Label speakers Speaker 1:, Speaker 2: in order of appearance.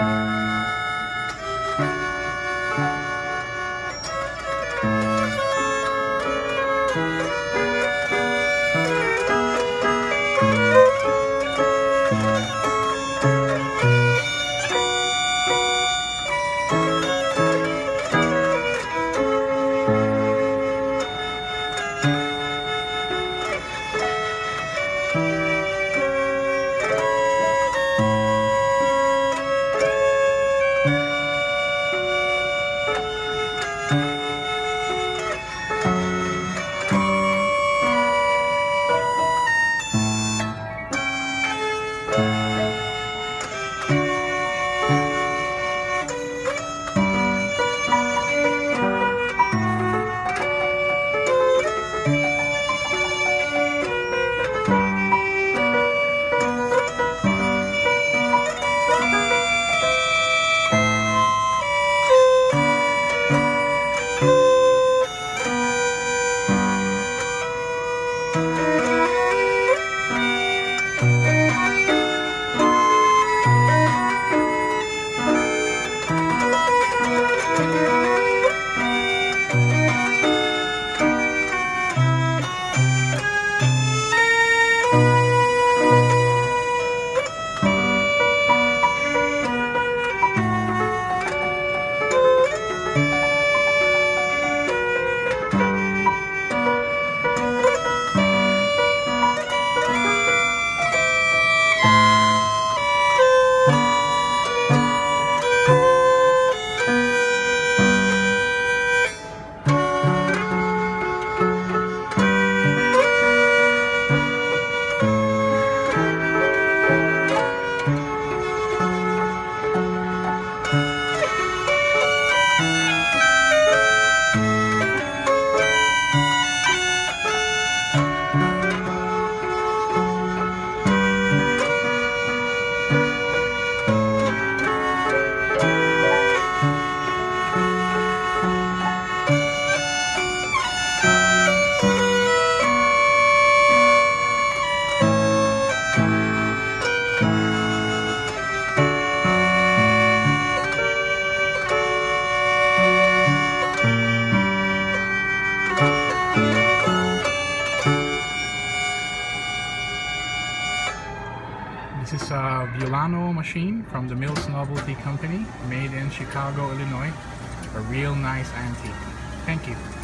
Speaker 1: Bye. A Violano machine from the Mills Novelty Company, made in Chicago, Illinois. A real nice antique. Thank you.